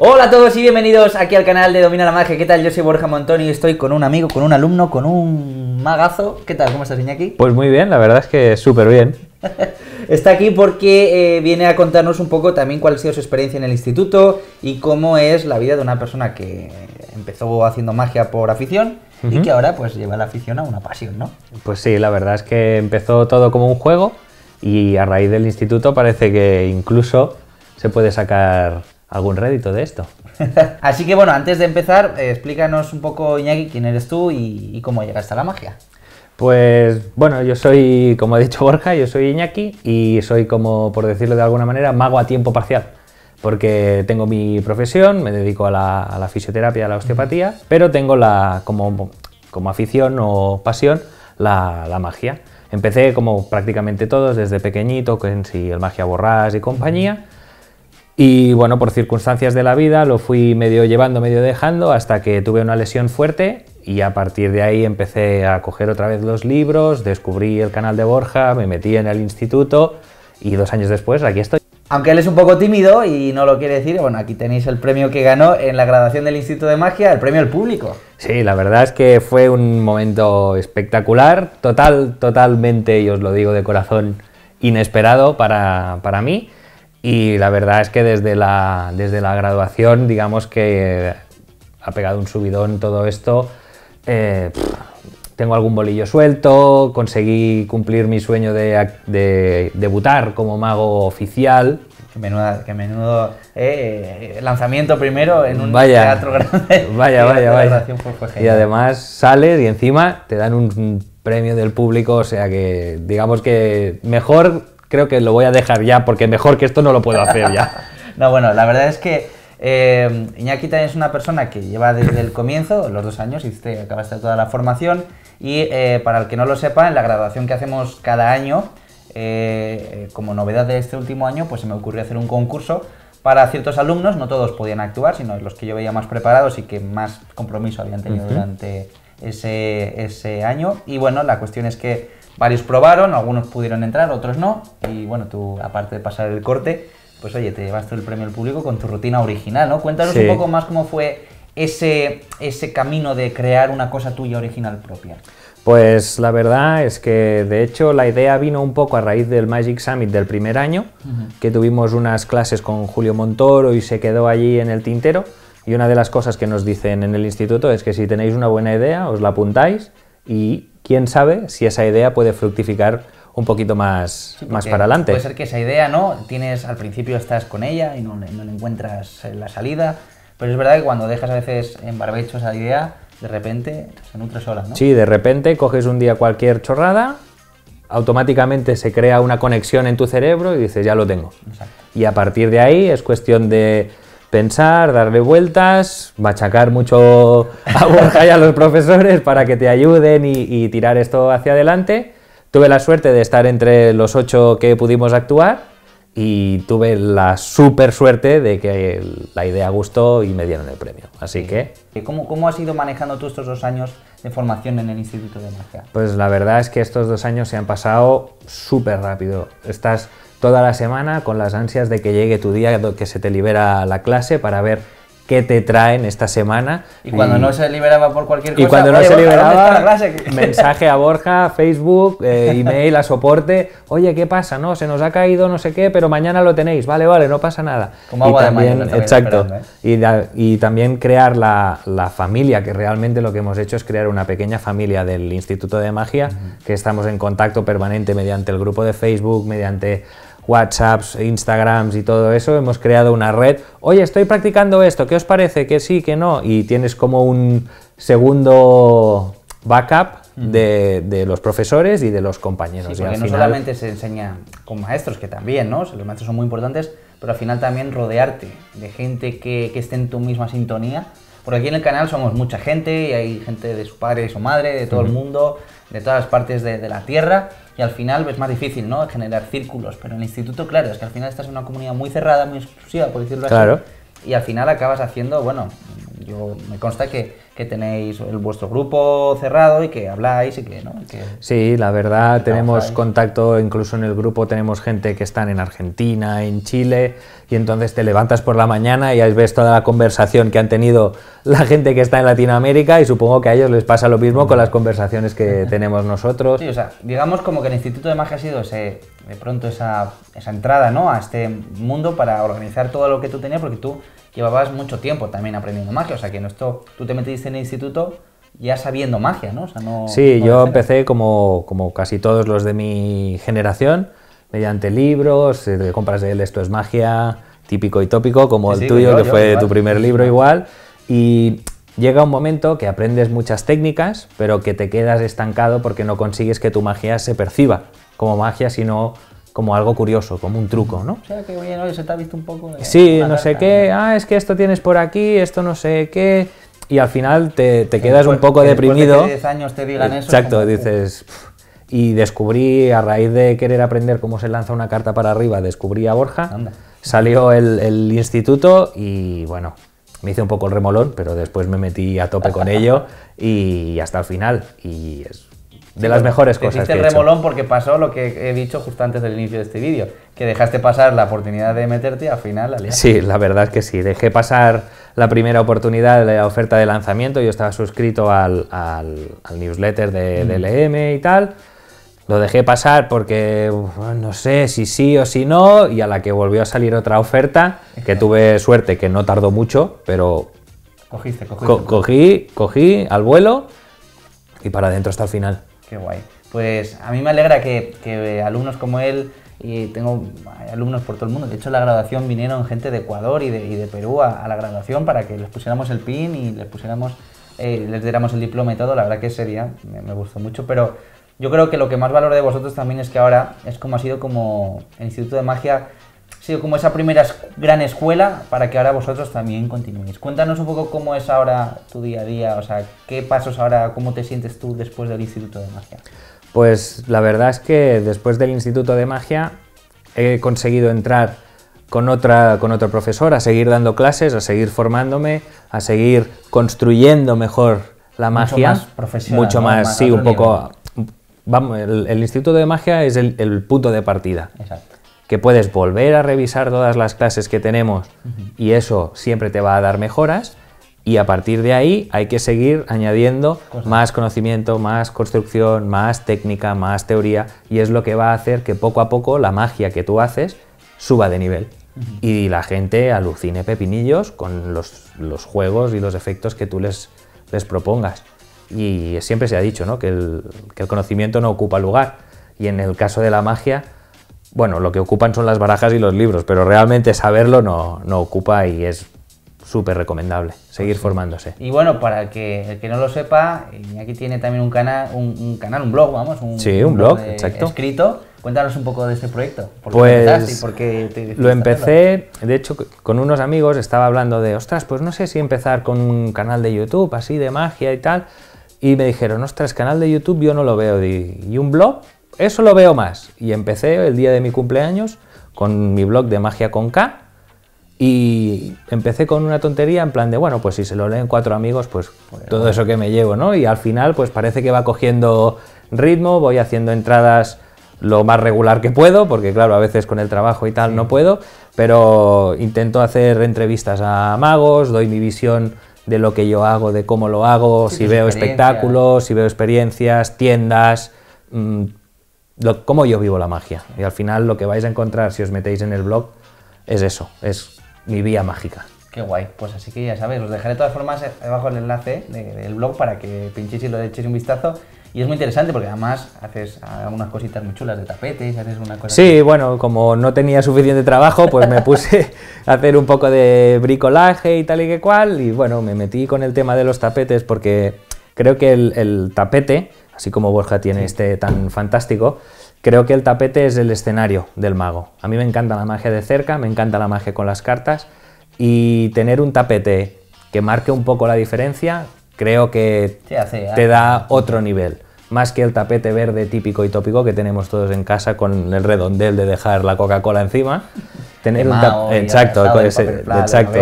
Hola a todos y bienvenidos aquí al canal de Domina la Magia. ¿Qué tal? Yo soy Borja Montoni y estoy con un amigo, con un alumno, con un magazo. ¿Qué tal? ¿Cómo estás, Iñaki? Pues muy bien, la verdad es que súper bien. Está aquí porque eh, viene a contarnos un poco también cuál ha sido su experiencia en el instituto y cómo es la vida de una persona que empezó haciendo magia por afición y que ahora pues lleva la afición a una pasión, ¿no? Pues sí, la verdad es que empezó todo como un juego y a raíz del instituto parece que incluso se puede sacar algún rédito de esto. Así que bueno, antes de empezar, eh, explícanos un poco, Iñaki, quién eres tú y, y cómo llegaste a la magia. Pues bueno, yo soy, como ha dicho Borja, yo soy Iñaki y soy como, por decirlo de alguna manera, mago a tiempo parcial. Porque tengo mi profesión, me dedico a la, a la fisioterapia, a la osteopatía, pero tengo la, como, como afición o pasión la, la magia. Empecé como prácticamente todos, desde pequeñito, con sí, el magia borrás y compañía. Y bueno, por circunstancias de la vida lo fui medio llevando, medio dejando, hasta que tuve una lesión fuerte y a partir de ahí empecé a coger otra vez los libros, descubrí el canal de Borja, me metí en el instituto y dos años después aquí estoy. Aunque él es un poco tímido y no lo quiere decir, bueno, aquí tenéis el premio que ganó en la graduación del Instituto de Magia, el premio al público. Sí, la verdad es que fue un momento espectacular, total, totalmente, y os lo digo de corazón, inesperado para, para mí. Y la verdad es que desde la, desde la graduación, digamos que ha pegado un subidón todo esto. Eh, tengo algún bolillo suelto, conseguí cumplir mi sueño de, de debutar como mago oficial. Que, menuda, que menudo eh, lanzamiento primero en un Vaya. teatro grande. Vaya, vaya, vaya. fue- Y además sales y encima te dan un premio del público, o sea que digamos que mejor creo que lo voy a dejar ya, porque mejor que esto no lo puedo hacer ya. No, bueno, la verdad es que eh, Iñaki también es una persona que lleva desde el comienzo, los dos años, hiciste, acabaste toda la formación, y eh, para el que no lo sepa, en la graduación que hacemos cada año, eh, como novedad de este último año, pues se me ocurrió hacer un concurso para ciertos alumnos, no todos podían actuar, sino los que yo veía más preparados y que más compromiso habían tenido durante ese, ese año. Y bueno, la cuestión es que varios probaron, algunos pudieron entrar, otros no. Y bueno, tú, aparte de pasar el corte, pues oye, te llevaste el premio al público con tu rutina original, ¿no? Cuéntanos Sí. un poco más cómo fue ese, ese camino de crear una cosa tuya original propia. Pues la verdad es que de hecho la idea vino un poco a raíz del Magic Summit del primer año, que tuvimos unas clases con Julio Montoro y se quedó allí en el tintero. Y una de las cosas que nos dicen en el instituto es que si tenéis una buena idea, os la apuntáis y quién sabe si esa idea puede fructificar un poquito más, Sí, más para adelante. Puede ser que esa idea, ¿no? Tienes, al principio estás con ella y no, no le encuentras eh, la salida, pero es verdad que cuando dejas a veces en barbecho esa idea, de repente se nutre sola, ¿no? Sí, de repente coges un día cualquier chorrada, automáticamente se crea una conexión en tu cerebro y dices, ya lo tengo. Exacto. Y a partir de ahí es cuestión de pensar, darle vueltas, machacar mucho a Borja y a los profesores para que te ayuden y, y tirar esto hacia adelante. Tuve la suerte de estar entre los ocho que pudimos actuar y tuve la súper suerte de que la idea gustó y me dieron el premio. Así que, ¿Y ¿Cómo, ¿Cómo has ido manejando tú estos dos años de formación en el Instituto de Magia? pues la verdad es que estos dos años se han pasado súper rápido. Estás toda la semana con las ansias de que llegue tu día, que se te libera la clase para ver qué te traen esta semana. Y cuando no se liberaba por cualquier cosa, Y cuando no "Oye, se Borja, ¿dónde está la liberaba, clase?". mensaje a Borja, Facebook, eh, email a soporte, oye, ¿qué pasa? No, se nos ha caído no sé qué, pero mañana lo tenéis, vale, vale, no pasa nada. Como agua y de mayo, también, lo estabais exacto, ¿eh? y, da- y también crear la, la familia, que realmente lo que hemos hecho es crear una pequeña familia del Instituto de Magia, que estamos en contacto permanente mediante el grupo de Facebook, mediante WhatsApps, Instagrams y todo eso, hemos creado una red. Oye, estoy practicando esto, ¿qué os parece? Que sí, que no. Y tienes como un segundo backup de, de los profesores y de los compañeros. Sí, y al porque no final- solamente se enseña con maestros, que también, ¿no? Los maestros son muy importantes, pero al final también rodearte de gente que, que esté en tu misma sintonía. Porque aquí en el canal somos mucha gente y hay gente de su padre y su madre, de todo el mundo, de todas las partes de, de la tierra. Y al final es más difícil, ¿no? Generar círculos. Pero en el instituto, claro, es que al final estás en una comunidad muy cerrada, muy exclusiva, por decirlo Claro. así. Y al final acabas haciendo, bueno, yo me consta que, que tenéis el, vuestro grupo cerrado y que habláis y que, ¿no? que sí, la verdad, tenemos contacto, incluso en el grupo tenemos gente que están en Argentina, en Chile, y entonces te levantas por la mañana y ves toda la conversación que han tenido la gente que está en Latinoamérica y supongo que a ellos les pasa lo mismo con las conversaciones que tenemos nosotros. Sí, o sea, digamos como que el Instituto de Magia ha sido ese, de pronto esa, esa entrada ¿no? a este mundo para organizar todo lo que tú tenías, porque tú llevabas mucho tiempo también aprendiendo magia, o sea que en esto tú te metiste en el instituto ya sabiendo magia, ¿no? O sea, no sí, yo empecé como, como casi todos los de mi generación, mediante libros, eh, de compras de él, esto es magia, típico y tópico, como el tuyo, que fue tu primer libro igual. Y llega un momento que aprendes muchas técnicas, pero que te quedas estancado porque no consigues que tu magia se perciba como magia, sino como algo curioso, como un truco, ¿no? O sea, que oye, no, se te ha visto un poco... sí, no sé qué, ah, es que esto tienes por aquí, esto no sé qué, y al final te, te quedas un poco deprimido. De 10 años te digan eso. Exacto, dices y descubrí, a raíz de querer aprender cómo se lanza una carta para arriba, descubrí a Borja, salió el, instituto y bueno, me hice un poco el remolón, pero después me metí a tope con ello y hasta el final. Y es de las mejores cosas. Hiciste el remolón porque pasó lo que he dicho justo antes del inicio de este vídeo, que dejaste pasar la oportunidad de meterte y al final la Sí, la verdad es que sí, dejé pasar la primera oportunidad de la oferta de lanzamiento, yo estaba suscrito al, al, newsletter de, de LM y tal. Lo dejé pasar porque no sé si sí o si no, y a la que volvió a salir otra oferta, que tuve suerte, que no tardó mucho, pero Cogiste, cogí, cogí al vuelo y para adentro hasta el final. Qué guay. Pues a mí me alegra que, alumnos como él, y tengo alumnos por todo el mundo, de hecho la graduación vinieron gente de Ecuador y de, Perú a, la graduación para que les pusiéramos el pin y les pusiéramos, eh, les diéramos el diploma y todo, la verdad que ese día me, me gustó mucho, pero yo creo que lo que más valoro de vosotros también es que ahora es como ha sido como el Instituto de Magia, ha sido como esa primera gran escuela para que ahora vosotros también continuéis. Cuéntanos un poco cómo es ahora tu día a día, o sea, qué pasos ahora, cómo te sientes tú después del Instituto de Magia. Pues la verdad es que después del Instituto de Magia he conseguido entrar con, otra, con otro profesor a seguir dando clases, a seguir formándome, a seguir construyendo mejor la magia. Mucho más profesional. Mucho más, sí, un poco vamos, el, Instituto de Magia es el, punto de partida. Exacto. Que puedes volver a revisar todas las clases que tenemos y eso siempre te va a dar mejoras. Y a partir de ahí hay que seguir añadiendo más conocimiento, más construcción, más técnica, más teoría. Y es lo que va a hacer que poco a poco la magia que tú haces suba de nivel. Y la gente alucine pepinillos con los, los, juegos y los efectos que tú les, les propongas y siempre se ha dicho ¿no? que, el, que, el, conocimiento no ocupa lugar. Y en el caso de la magia, bueno, lo que ocupan son las barajas y los libros, pero realmente saberlo no, no ocupa y es súper recomendable seguir pues formándose. Y bueno, para el que, el que no lo sepa, aquí tiene también un canal, un, canal, un blog, vamos, un, sí, un, blog, exacto. escrito. Cuéntanos un poco de este proyecto. ¿Por pues por qué lo empecé, de hecho, con unos amigos estaba hablando de, ostras, pues no sé si empezar con un canal de YouTube así de magia y tal. Y me dijeron, ostras, canal de YouTube yo no lo veo. ¿Y un blog? Eso lo veo más. Y empecé el día de mi cumpleaños con mi blog de magia con K. Y empecé con una tontería en plan de, bueno, pues si se lo leen cuatro amigos, pues, pues todo eso que me llevo, ¿no? Y al final, pues parece que va cogiendo ritmo, voy haciendo entradas lo más regular que puedo, porque claro, a veces con el trabajo y tal no puedo, pero intento hacer entrevistas a magos, doy mi visión de lo que yo hago, de cómo lo hago, si veo espectáculos, si veo experiencias, tiendas, mm, cómo yo vivo la magia. Y al final lo que vais a encontrar si os metéis en el blog es eso, es mi vía mágica. Qué guay, pues así que ya sabéis, os dejaré de todas formas abajo el enlace del blog para que pinchéis y lo echéis un vistazo y es muy interesante porque además haces algunas cositas muy chulas de tapetes, haces una cosa... Sí, bueno, como no tenía suficiente trabajo, pues me puse a hacer un poco de bricolaje y tal y que cual, y bueno, me metí con el tema de los tapetes porque creo que el, tapete, así como Borja tiene este tan fantástico, creo que el tapete es el escenario del mago. A mí me encanta la magia de cerca, me encanta la magia con las cartas, y tener un tapete que marque un poco la diferencia, creo que te da otro nivel. Más que el tapete verde típico y tópico que tenemos todos en casa con el redondel de dejar la Coca-Cola encima. Tener un tapete. Exacto, exacto.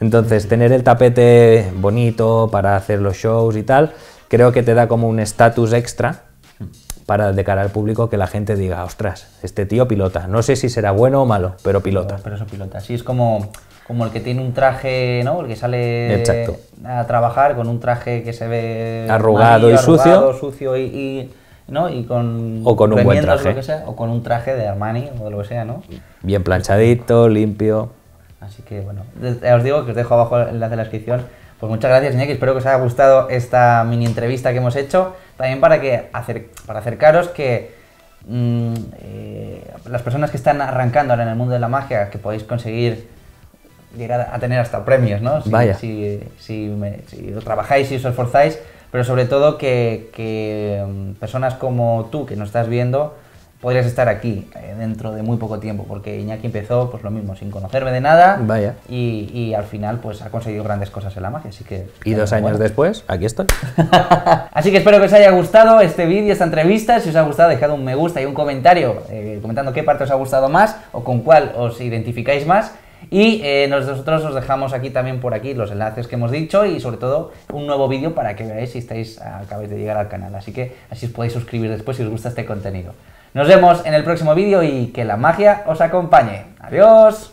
Entonces, tener el tapete bonito para hacer los shows y tal, creo que te da como un estatus extra para de cara al público que la gente diga, ostras, este tío pilota. No sé si será bueno o malo, pero pilota. Pero eso pilota. Sí, es como, como el que tiene un traje, ¿no? El que sale Exacto. a trabajar con un traje que se ve Arrugado y arrugado, sucio. sucio y, y- ¿no? y con O con un buen traje. sea, o con un traje de Armani o de lo que sea, ¿no? Bien planchadito, limpio. Así que bueno, os digo que os dejo abajo el enlace de la descripción. Pues muchas gracias, Iñaki. Espero que os haya gustado esta mini entrevista que hemos hecho. También para que acer- para acercaros que mm, eh, las personas que están arrancando ahora en el mundo de la magia, que podéis conseguir llegar a tener hasta premios, ¿no? Si, Vaya. Si, si, me- si lo trabajáis y os esforzáis, pero sobre todo que, que, mm, personas como tú que nos estás viendo podrías estar aquí eh, dentro de muy poco tiempo, porque Iñaki empezó pues lo mismo, sin conocerme de nada Vaya. y, y al final pues ha conseguido grandes cosas en la magia, así que... Y dos años después, aquí estoy. Así que espero que os haya gustado este vídeo, esta entrevista. Si os ha gustado, dejad un me gusta y un comentario eh, comentando qué parte os ha gustado más o con cuál os identificáis más. Y eh, nosotros os dejamos aquí también por aquí los enlaces que hemos dicho y sobre todo un nuevo vídeo para que veáis si estáis acabáis de llegar al canal. Así que así os podéis suscribir después si os gusta este contenido. Nos vemos en el próximo vídeo y que la magia os acompañe. Adiós.